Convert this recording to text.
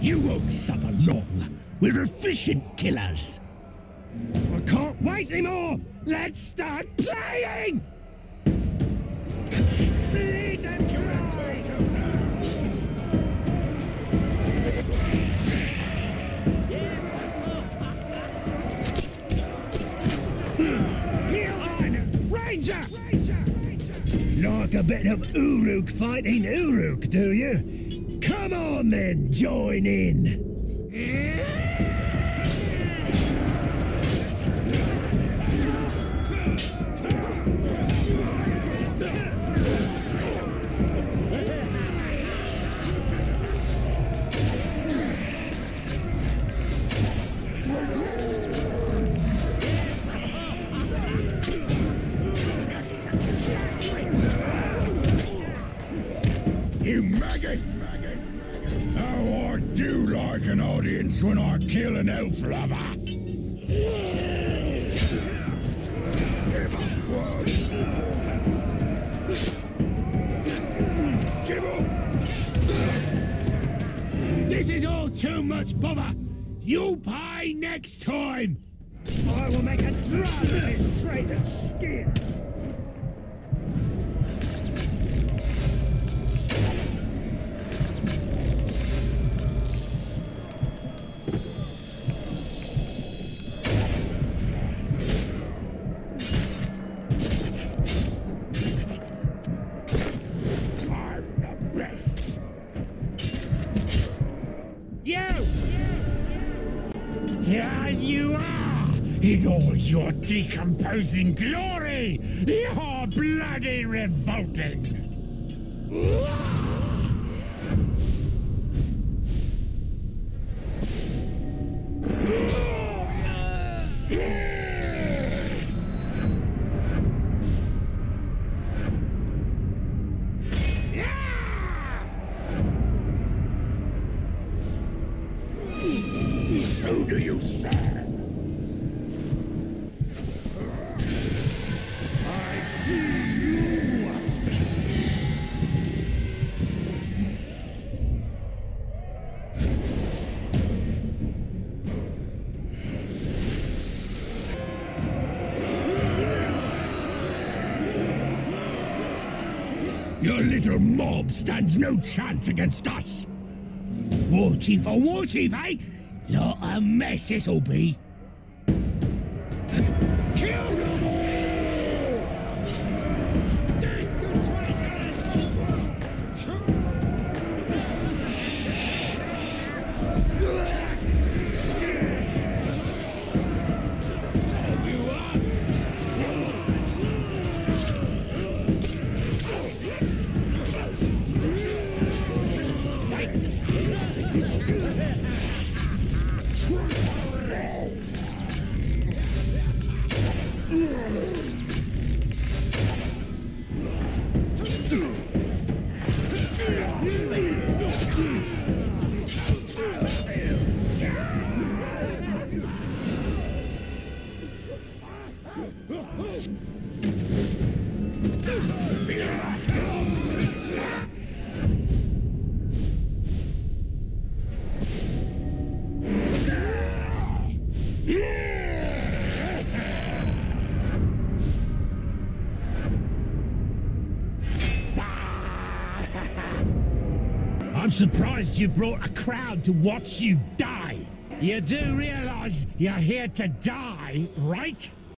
You won't suffer long. We're efficient killers. I can't wait anymore. Let's start playing! Bleed and Ranger! Like a bit of Uruk fighting Uruk, do you? Come on then, join in! You! Oh, I do like an audience when I kill an elf lover. Give up! This is all too much bother! You pay next time! I will make a drum of this traitor's skin! You! Here you are! In all your decomposing glory! You're bloody revolting! So do you say? I see you! Your little mob stands no chance against us! War chief or war chief, eh? Lot of mess this'll be! I'm surprised you brought a crowd to watch you die. You do realize you're here to die, right?